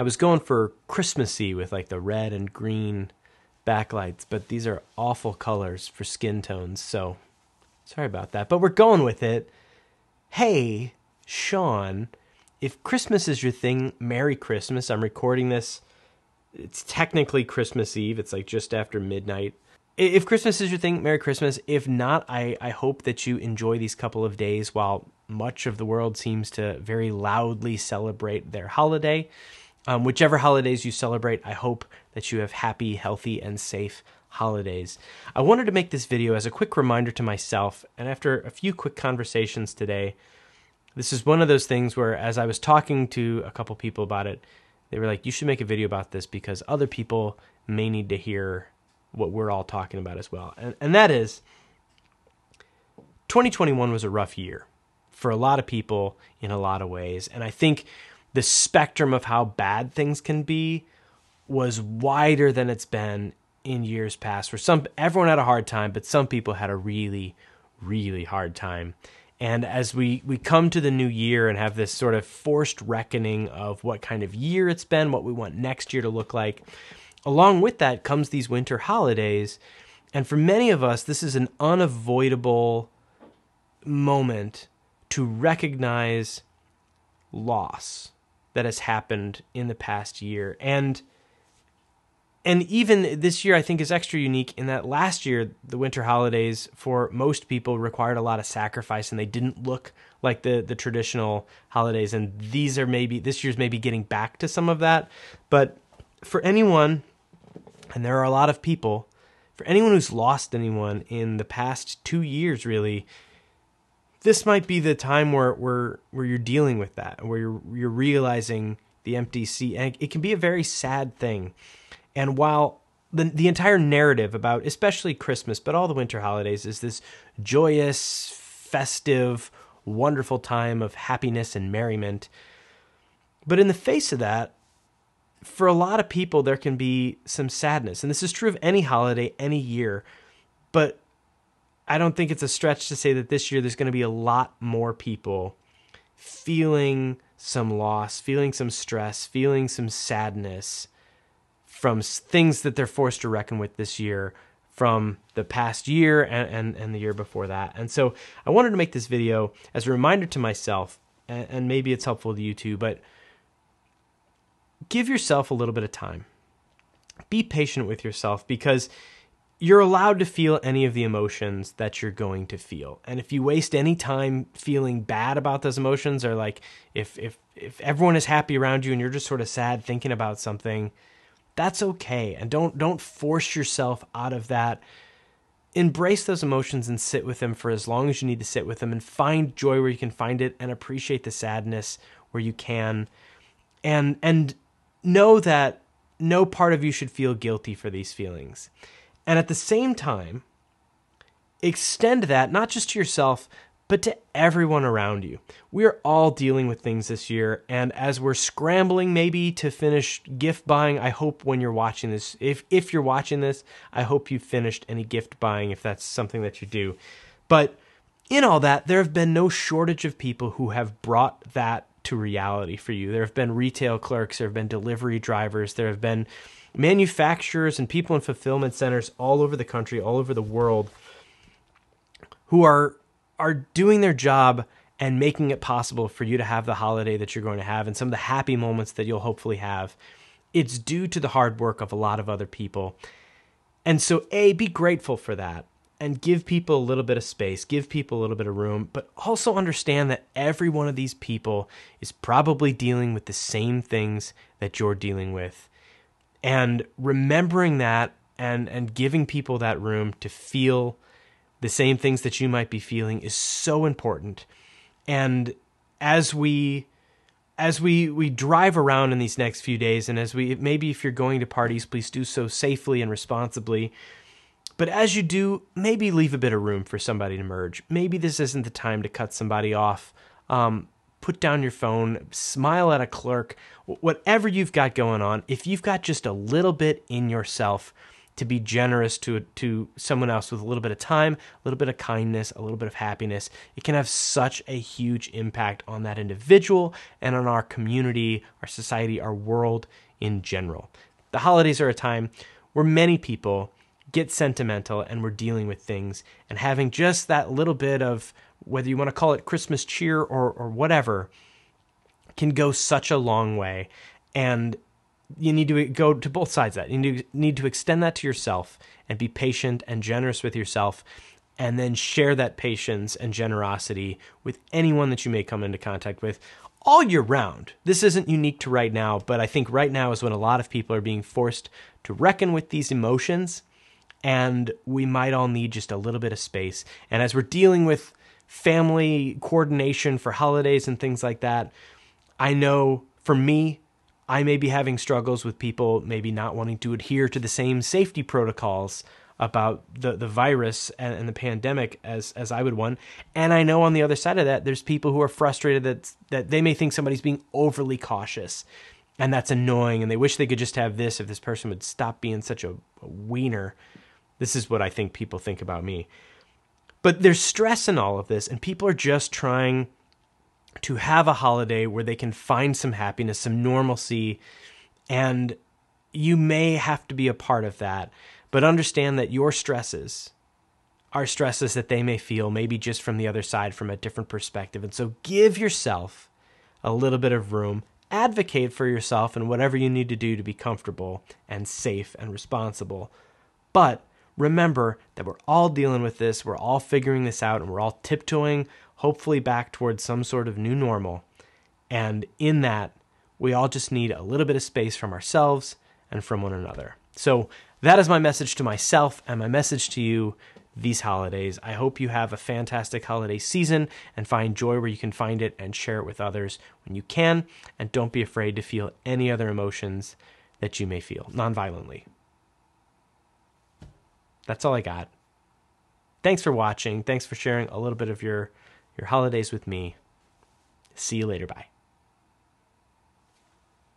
I was going for Christmassy with like the red and green backlights, but these are awful colors for skin tones, so sorry about that. But we're going with it. Hey, Shaun, if Christmas is your thing, Merry Christmas. I'm recording this. It's technically Christmas Eve. It's like just after midnight. If Christmas is your thing, Merry Christmas. If not, I, I hope that you enjoy these couple of days while much of the world seems to very loudly celebrate their holiday. Um, whichever holidays you celebrate, I hope that you have happy, healthy, and safe holidays. I wanted to make this video as a quick reminder to myself, and after a few quick conversations today, this is one of those things where, as I was talking to a couple people about it, they were like, You should make a video about this because other people may need to hear what we're all talking about as well. And, and that is 2021 was a rough year for a lot of people in a lot of ways. And I think the spectrum of how bad things can be was wider than it's been in years past where some everyone had a hard time but some people had a really really hard time. And as we we come to the new year and have this sort of forced reckoning of what kind of year it's been what we want next year to look like along with that comes these winter holidays. And for many of us this is an unavoidable moment to recognize loss that has happened in the past year. And and even this year i think is extra unique in that last year the winter holidays for most people required a lot of sacrifice and they didn't look like the the traditional holidays. And these are maybe this year's maybe getting back to some of that. But for anyone and there are a lot of people for anyone who's lost anyone in the past 2 years really this might be the time where where where you're dealing with that where you're you're realizing the empty seat and it can be a very sad thing and while the the entire narrative about especially Christmas, but all the winter holidays is this joyous, festive, wonderful time of happiness and merriment. But in the face of that, for a lot of people there can be some sadness. And this is true of any holiday, any year. But I don't think it's a stretch to say that this year there's going to be a lot more people feeling some loss, feeling some stress, feeling some sadness from things that they're forced to reckon with this year from the past year and, and, and, the year before that. And so I wanted to make this video as a reminder to myself, and, and maybe it's helpful to you too, but give yourself a little bit of time. Be patient with yourself because you're allowed to feel any of the emotions that you're going to feel. And if you waste any time feeling bad about those emotions or like if if if everyone is happy around you and you're just sort of sad thinking about something, that's okay. And don't don't force yourself out of that. Embrace those emotions and sit with them for as long as you need to sit with them and find joy where you can find it and appreciate the sadness where you can. And and know that no part of you should feel guilty for these feelings and at the same time extend that not just to yourself but to everyone around you. We are all dealing with things this year, and as we're scrambling maybe to finish gift buying, I hope when you're watching this, if if you're watching this, I hope you've finished any gift buying if that's something that you do. But in all that, there have been no shortage of people who have brought that to reality for you. There have been retail clerks, there have been delivery drivers, there have been manufacturers and people in fulfillment centers all over the country, all over the world who are are doing their job and making it possible for you to have the holiday that you're going to have and some of the happy moments that you'll hopefully have. It's due to the hard work of a lot of other people. And so, A, be grateful for that and give people a little bit of space, give people a little bit of room, but also understand that every one of these people is probably dealing with the same things that you're dealing with. And remembering that and, and giving people that room to feel the same things that you might be feeling is so important. And as we as we we drive around in these next few days and as we maybe if you're going to parties please do so safely and responsibly. But as you do maybe leave a bit of room for somebody to merge. Maybe this isn't the time to cut somebody off. Um, put down your phone smile at a clerk whatever you've got going on if you've got just a little bit in yourself to be generous to to someone else with a little bit of time, a little bit of kindness, a little bit of happiness, it can have such a huge impact on that individual and on our community, our society, our world in general. The holidays are a time where many people get sentimental and we're dealing with things and having just that little bit of whether you want to call it Christmas cheer or or whatever can go such a long way and you need to go to both sides of that. You need, need to extend that to yourself and be patient and generous with yourself and then share that patience and generosity with anyone that you may come into contact with all year round. This isn't unique to right now, but I think right now is when a lot of people are being forced to reckon with these emotions and we might all need just a little bit of space. And as we're dealing with family coordination for holidays and things like that, I know for me, I may be having struggles with people maybe not wanting to adhere to the same safety protocols about the, the virus and, and, the pandemic as as I would want. And I know on the other side of that, there's people who are frustrated that that they may think somebody's being overly cautious, and that's annoying. And they wish they could just have this if this person would stop being such a, a wiener. This is what I think people think about me. But there's stress in all of this, and people are just trying to have a holiday where they can find some happiness, some normalcy, and you may have to be a part of that. But understand that your stresses are stresses that they may feel, maybe just from the other side, from a different perspective. And so give yourself a little bit of room. Advocate for yourself and whatever you need to do to be comfortable and safe and responsible. But remember that we're all dealing with this, we're all figuring this out, and we're all tiptoeing hopefully back towards some sort of new normal. And in that, we all just need a little bit of space from ourselves and from one another. So that is my message to myself and my message to you these holidays. I hope you have a fantastic holiday season and find joy where you can find it and share it with others when you can. And don't be afraid to feel any other emotions that you may feel nonviolently. That's all I got. Thanks for watching. Thanks for sharing a little bit of your your holidays with me. See you later. Bye.